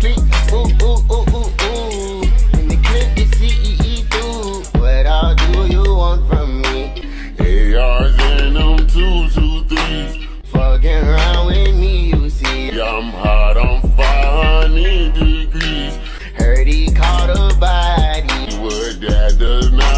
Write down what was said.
click, ooh, ooh, ooh, ooh, ooh. In the click, it's CEE through. What all do you want from me? ARs and them two, two, threes. Fucking around with me, you see. Yeah, I'm hot on 500 degrees. Heard he caught a body. What that does not.